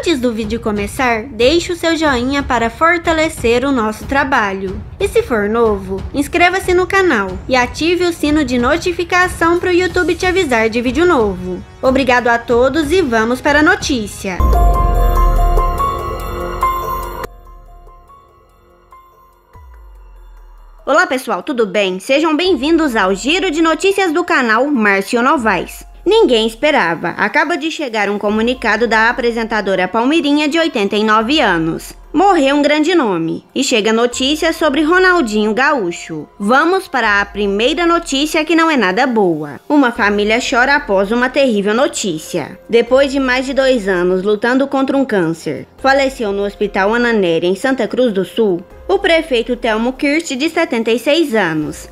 Antes do vídeo começar, deixe o seu joinha para fortalecer o nosso trabalho. E se for novo, inscreva-se no canal e ative o sino de notificação para o YouTube te avisar de vídeo novo. Obrigado a todos e vamos para a notícia. Olá pessoal, tudo bem? Sejam bem-vindos ao Giro de Notícias do canal Márcio Novaes. Ninguém esperava. Acaba de chegar um comunicado da apresentadora Palmeirinha de 89 anos. Morreu um grande nome. E chega notícia sobre Ronaldinho Gaúcho. Vamos para a primeira notícia que não é nada boa. Uma família chora após uma terrível notícia. Depois de mais de dois anos lutando contra um câncer, faleceu no Hospital Ananéria, em Santa Cruz do Sul, o prefeito Telmo Kirst, de 76 anos.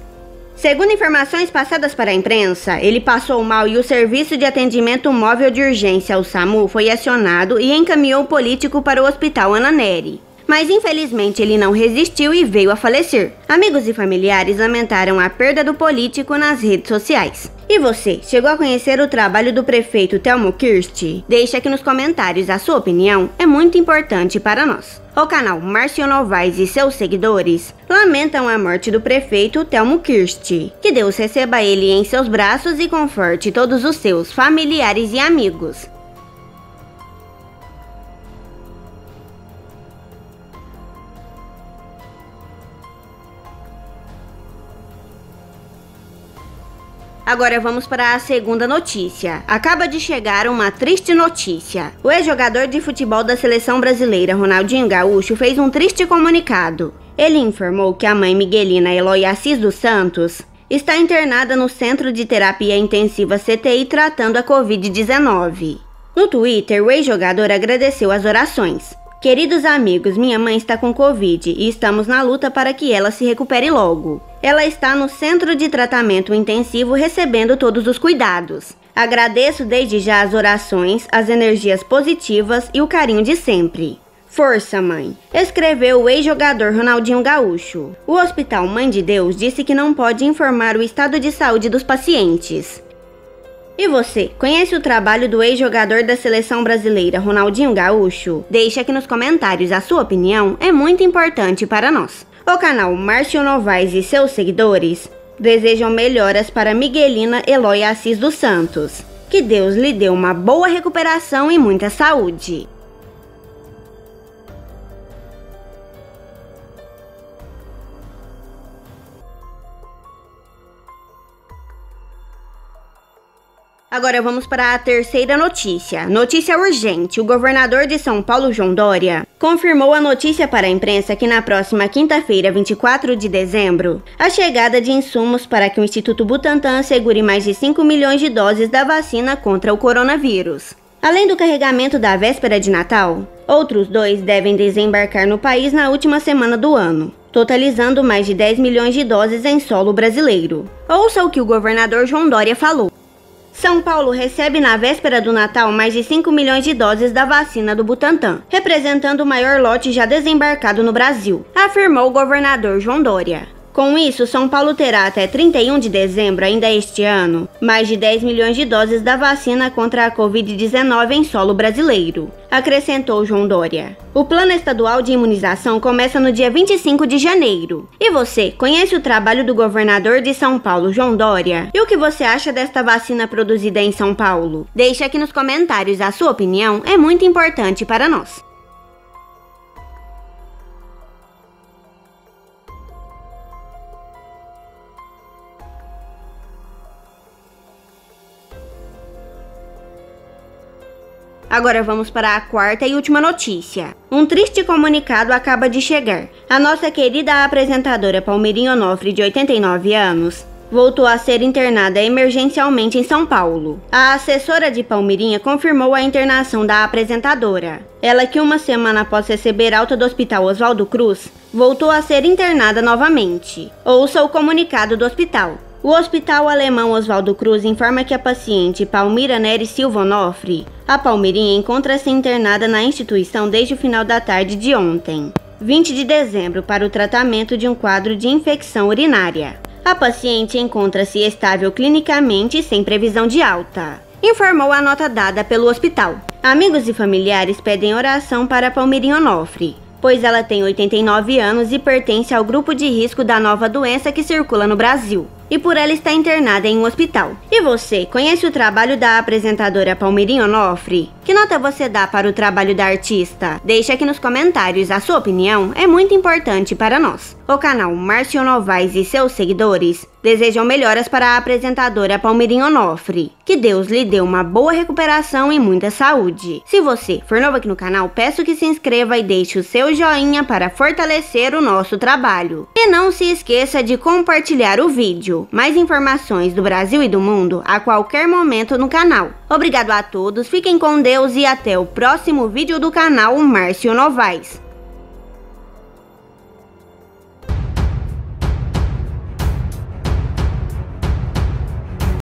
Segundo informações passadas para a imprensa, ele passou mal e o Serviço de Atendimento Móvel de Urgência, o SAMU, foi acionado e encaminhou o político para o Hospital Ananeri. Mas infelizmente ele não resistiu e veio a falecer. Amigos e familiares lamentaram a perda do político nas redes sociais. E você, chegou a conhecer o trabalho do prefeito Telmo Kirst? Deixe aqui nos comentários a sua opinião, é muito importante para nós. O canal Márcio Novaes e seus seguidores lamentam a morte do prefeito Telmo Kirst. Que Deus receba ele em seus braços e conforte todos os seus familiares e amigos. Agora vamos para a segunda notícia. Acaba de chegar uma triste notícia. O ex-jogador de futebol da seleção brasileira, Ronaldinho Gaúcho, fez um triste comunicado. Ele informou que a mãe Miguelina Eloy Assis dos Santos está internada no Centro de Terapia Intensiva CTI tratando a Covid-19. No Twitter, o ex-jogador agradeceu as orações. Queridos amigos, minha mãe está com Covid e estamos na luta para que ela se recupere logo. Ela está no centro de tratamento intensivo recebendo todos os cuidados. Agradeço desde já as orações, as energias positivas e o carinho de sempre. Força, mãe! Escreveu o ex-jogador Ronaldinho Gaúcho. O Hospital Mãe de Deus disse que não pode informar o estado de saúde dos pacientes. E você, conhece o trabalho do ex-jogador da seleção brasileira Ronaldinho Gaúcho? Deixe aqui nos comentários a sua opinião, é muito importante para nós. O canal Márcio Novaes e seus seguidores desejam melhoras para Miguelina Eloy Assis dos Santos. Que Deus lhe dê uma boa recuperação e muita saúde. Agora vamos para a terceira notícia. Notícia urgente: o governador de São Paulo, João Dória, confirmou a notícia para a imprensa que na próxima quinta-feira, 24 de dezembro, a chegada de insumos para que o Instituto Butantan assegure mais de 5 milhões de doses da vacina contra o coronavírus. Além do carregamento da véspera de Natal, outros dois devem desembarcar no país na última semana do ano, totalizando mais de 10 milhões de doses em solo brasileiro. Ouça o que o governador João Dória falou. São Paulo recebe na véspera do Natal mais de 5 milhões de doses da vacina do Butantan, representando o maior lote já desembarcado no Brasil, afirmou o governador João Dória. Com isso, São Paulo terá até 31 de dezembro ainda este ano mais de 10 milhões de doses da vacina contra a Covid-19 em solo brasileiro, acrescentou João Dória. O plano estadual de imunização começa no dia 25 de janeiro. E você, conhece o trabalho do governador de São Paulo, João Dória? E o que você acha desta vacina produzida em São Paulo? Deixe aqui nos comentários a sua opinião, é muito importante para nós. Agora vamos para a quarta e última notícia. Um triste comunicado acaba de chegar. A nossa querida apresentadora Palmeirinha Onofre, de 89 anos, voltou a ser internada emergencialmente em São Paulo. A assessora de Palmeirinha confirmou a internação da apresentadora. Ela que uma semana após receber alta do Hospital Oswaldo Cruz, voltou a ser internada novamente. Ouça o comunicado do hospital. O Hospital Alemão Oswaldo Cruz informa que a paciente Palmira Nery Silva Onofre, a Palmirinha, encontra-se internada na instituição desde o final da tarde de ontem, 20 de dezembro, para o tratamento de um quadro de infecção urinária. A paciente encontra-se estável clinicamente e sem previsão de alta, informou a nota dada pelo hospital. Amigos e familiares pedem oração para Palmeirinha Onofre, pois ela tem 89 anos e pertence ao grupo de risco da nova doença que circula no Brasil e por ela está internada em um hospital. E você, conhece o trabalho da apresentadora Palmeirinha Onofre? Que nota você dá para o trabalho da artista? Deixe aqui nos comentários, a sua opinião é muito importante para nós. O canal Márcio Novaes e seus seguidores desejam melhoras para a apresentadora Palmeirinha Onofre. Que Deus lhe dê uma boa recuperação e muita saúde. Se você for novo aqui no canal, peço que se inscreva e deixe o seu joinha para fortalecer o nosso trabalho. E não se esqueça de compartilhar o vídeo. Mais informações do Brasil e do mundo a qualquer momento no canal. Obrigado a todos, fiquem com Deus e até o próximo vídeo do canal Márcio Novaes.